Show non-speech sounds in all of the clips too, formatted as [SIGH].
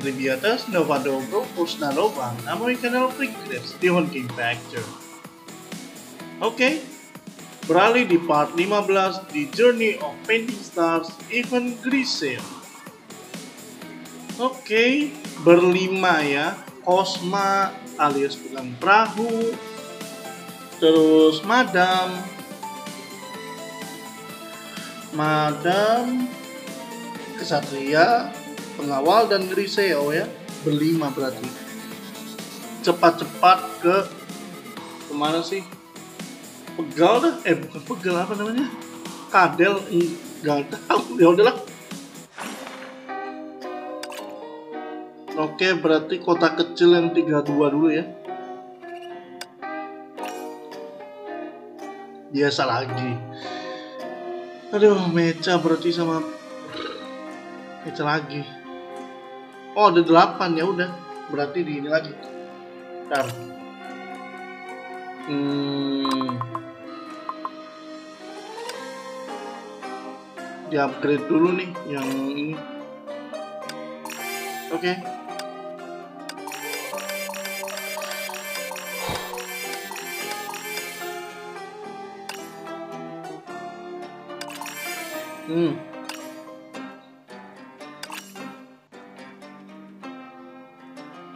Ribiatas, Nova Dobro, Pusnalova, Amoy Kanal Progress, Tihon King Factor. Oke, beralih di part 15 di Journey of Painting Stars Event Grisel. Oke, berlima ya. Cosma alias pegang perahu, terus Madam, Madam, Kesatria, Pengawal dan Griseo ya berlima berarti. Cepat-cepat ke ke mana sih? Pegal dah, eh bukan pegal apa namanya? Kadel, enggak tahu [LAUGHS] ya udahlah. Oke, berarti kota kecil yang 32 dulu ya. Biasa lagi. Aduh, Mecha berarti sama Mecha lagi. Oh, ada 8 ya udah. Berarti di ini lagi. Ntar. Hmm. Di upgrade dulu nih yang ini. Oke. Okay. Hmm.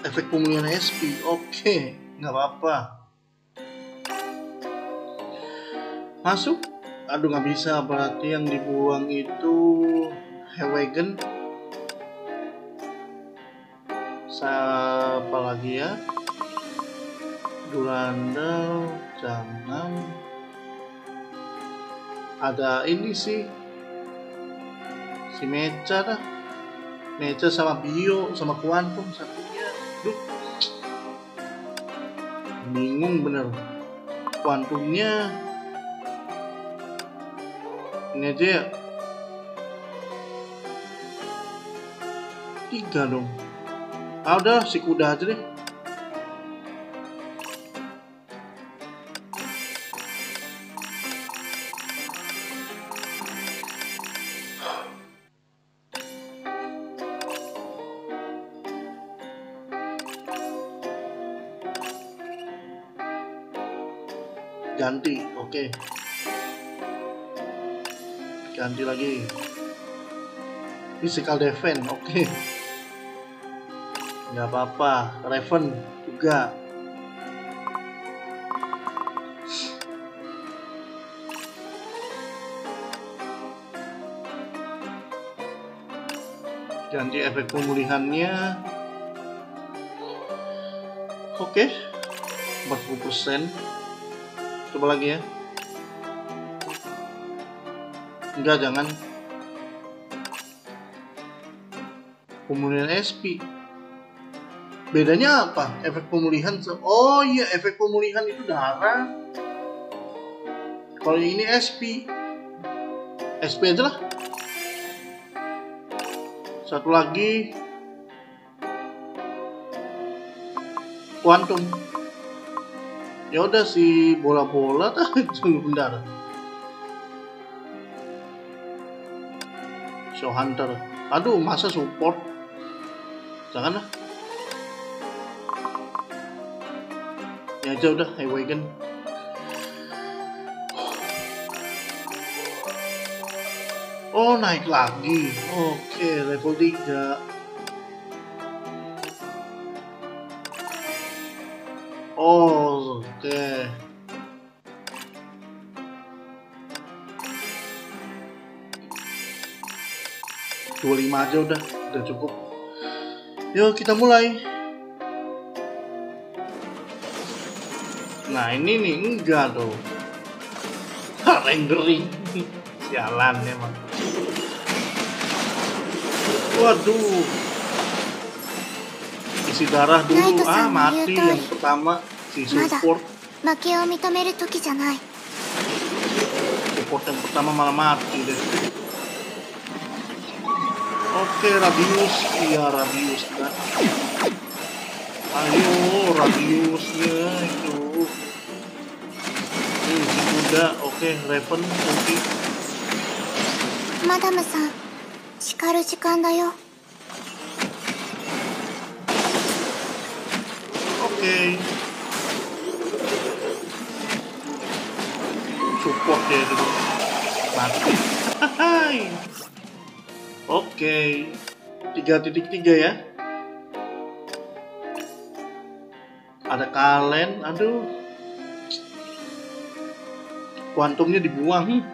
Efek pemulihan SP, oke, okay. nggak apa-apa. Masuk? Aduh nggak bisa, berarti yang dibuang itu Hewagen. Siapa lagi ya? Durandal, jangan. Ada ini sih, si Mecha dah Mecha sama Bio sama Quantum satunya duh. Bingung bener. Quantumnya ini aja ya. Tiga dong. Ah udah si kuda aja deh ganti oke okay. ganti lagi physical defense oke okay. nggak apa-apa Raven juga ganti efek pemulihannya oke okay. 40% coba lagi ya. Enggak jangan. Pemulihan SP bedanya apa? Efek pemulihan oh iya efek pemulihan itu darah. Kalau ini SP SP aja lah. Satu lagi. Quantum ya udah si bola-bola tunggu [LAUGHS] bentar show hunter. Aduh masa support? Jangan lah. Ya aja udah awaken oh naik lagi. Oke level 3 Oh, lima aja udah, udah cukup. Yuk kita mulai. Nah ini nih enggak tuh. Rendering. Sialan emang. Waduh. Isi darah dulu. Ah mati yang pertama si support. Support yang pertama malah mati Oke radius. Iya, radiusnya. Ayo, radiusnya itu. Ini muda. Oke, Raven nanti. Madame-san, shikaru jikan da yo. Oke. Support ya. Mati. mati Oke. 3.3 ya. Ada kalen, aduh. Kuantumnya dibuang.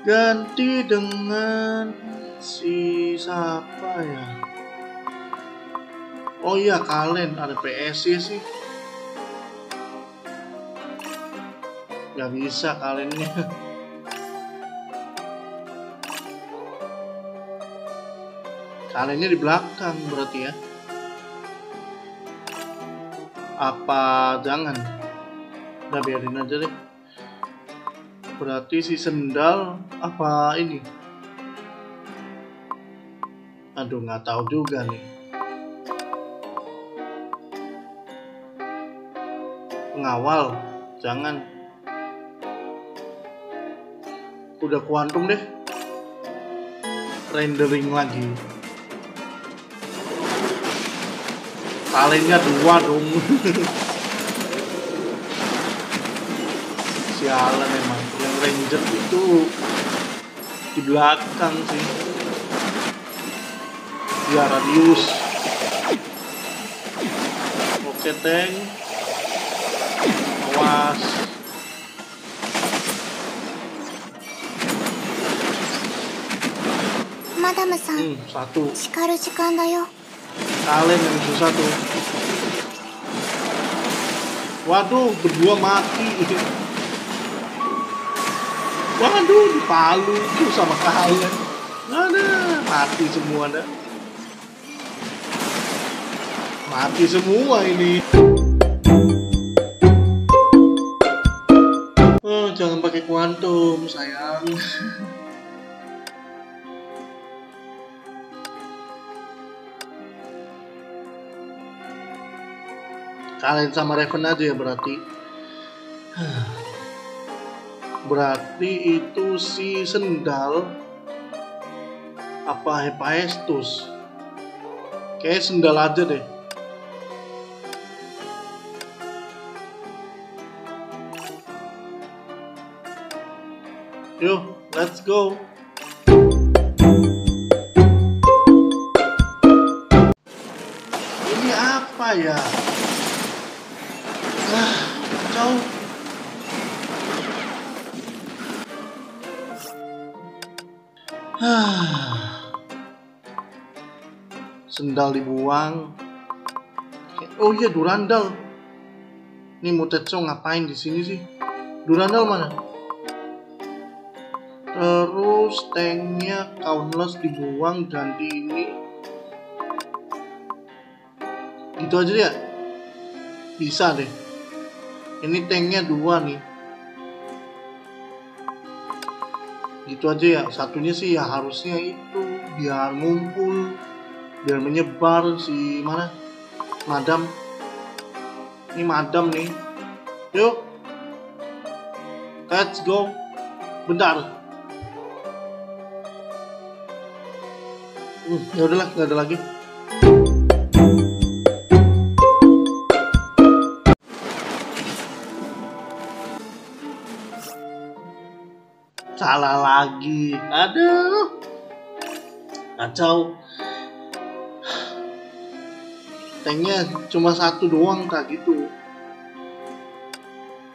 Ganti dengan si siapa ya? Oh iya kalian ada PSC sih. Gak bisa kaliannya. Kaliannya di belakang berarti ya. Apa jangan? Udah biarin aja deh. Berarti si sendal apa ini? Aduh nggak tahu juga nih. Pengawal, jangan. Udah kuantum deh. Rendering lagi. Kalinya dua dong. Sialan emang. Yang ranger itu di belakang sih. Ya radius. Oke tank. Awas. Madam さん、 Hmm, satu. 叱る時間だよ Kalian yang susah tuh. Waduh, berdua mati. Waduh, dipalu tuh sama kalian. Ada, mati semua dah. Mati semua ini. Oh, jangan pakai kuantum, sayang. Kalian sama Raven aja ya berarti. Berarti itu si sendal apa Hephaestus? Kayak sendal aja deh. Yuk, let's go. Ini apa ya? [SIGHS] Sendal dibuang. Oh iya Durandal. Nih Mutetsu ngapain di sini sih? Durandal mana? Terus tanknya countless dibuang ganti ini. Gitu aja ya? Bisa deh. Ini tanknya dua nih. Gitu aja ya. Satunya sih ya harusnya itu biar ngumpul, biar menyebar si mana? Madam. Ini madam nih. Yuk. Let's go. Bentar. Hmm, ya udahlah, nggak ada lagi. Salah lagi. Aduh. Kacau. Tanknya cuma satu doang kak gitu.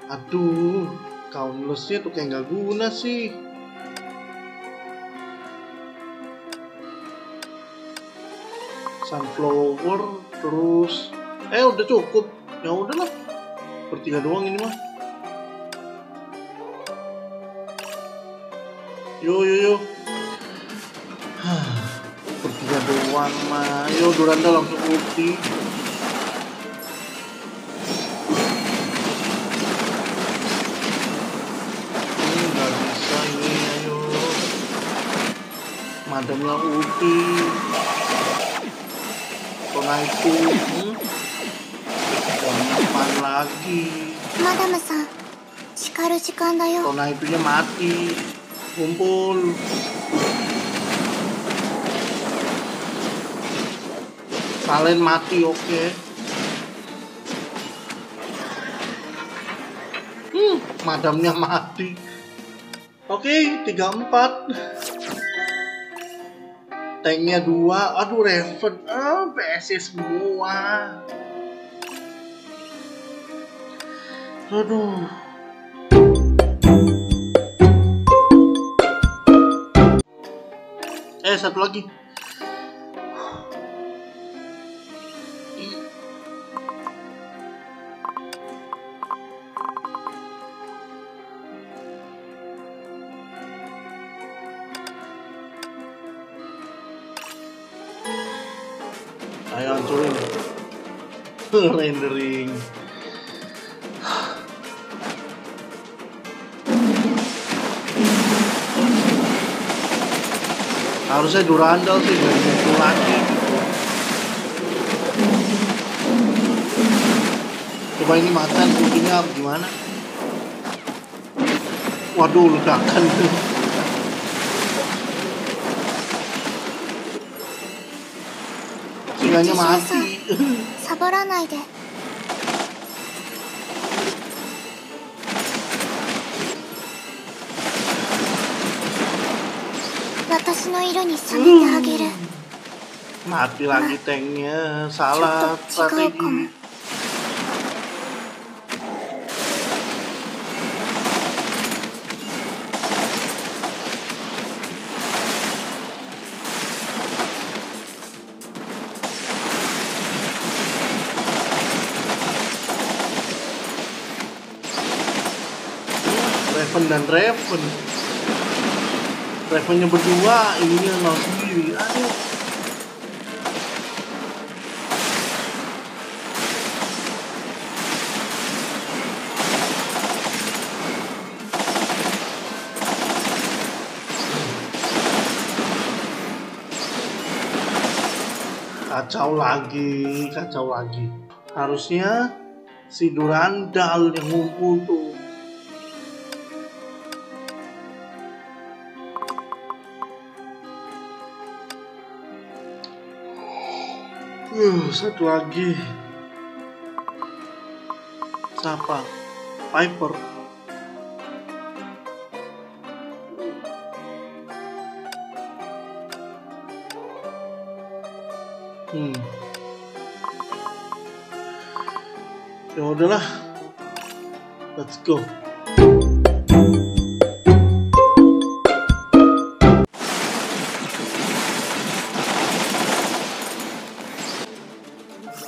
Aduh, countlessnya tuh kayak nggak guna sih. Sunflower terus eh udah cukup ya udahlah bertiga doang ini mah yo yo yo bertiga doang mah yo Duranda langsung ulti ini nggak bisa ini ayo madamnya ulti Kona itu hmm? Kapan lagi マダムさん叱る時間だよ Kona itunya mati kumpul. Salin mati oke. Okay. hmm madamnya mati. Oke tiga empat, tanknya dua. Aduh Raven. Ah PS semua. Aduh. Eh satu lagi. Ayo hancurin. [LAUGHS] Rendering harusnya Durandal sih gak muncul lagi coba ini makan ultinya gimana? Waduh ledakan. Singanya mati. サ 私の色に染めてあげる mati lagi tanknya ちょ salah っと違うかも strategi Raven dan Raven Ravennya berdua ininya nol sendiri. Aduh. Kacau lagi kacau lagi. Harusnya si Durandal yang ngumpul tuh Uh, satu lagi. Siapa? Piper. Hmm. Ya udahlah. Let's go.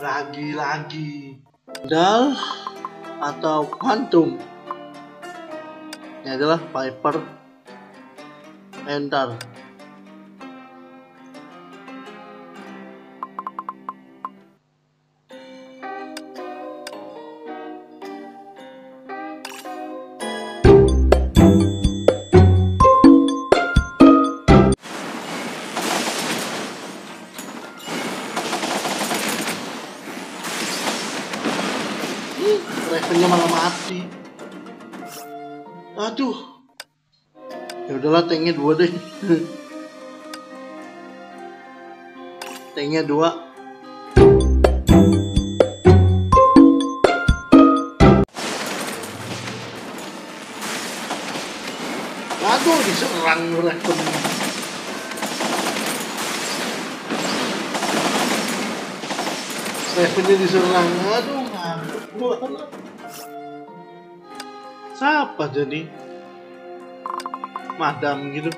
Lagi-lagi. Dal atau Quantum? Ini adalah Piper. Enter Ravennya malah mati. Aduh. Ya udahlah tanknya dua deh. [LAUGHS] tanknya dua. Aduh diserang Raven. Ravennya diserang. Aduh ngantuk. Siapa jadi? Madam gitu.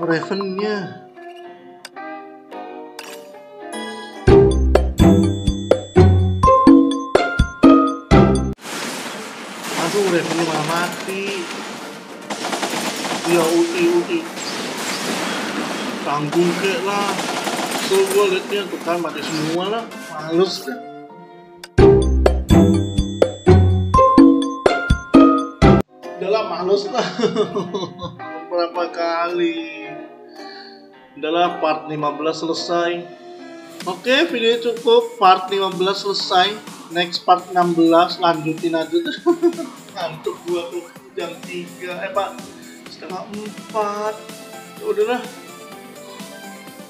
Revennya Aduh, Ravennya malah mati. Ya, uti, uti. Tanggung kek lah. so gue liatnya tuh kan mati semua lah. Males deh. Udah lah, males lah. [LAUGHS] berapa kali udahlah part 15 selesai. Oke video cukup. Part 15 selesai. Next part 16 lanjutin aja. Tuh [LAUGHS] ngantuk gua tuh jam 3 eh pak setengah 4 ya udahlah.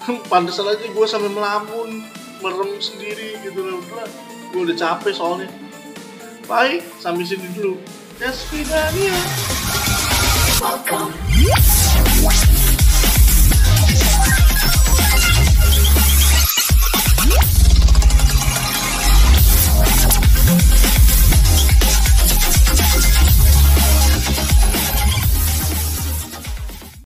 [LAUGHS] Pantesan aja gue sampai melamun merem sendiri gitu loh udah gue udah capek soalnya. Baik sampai sini dulu. Desvidania Welcome.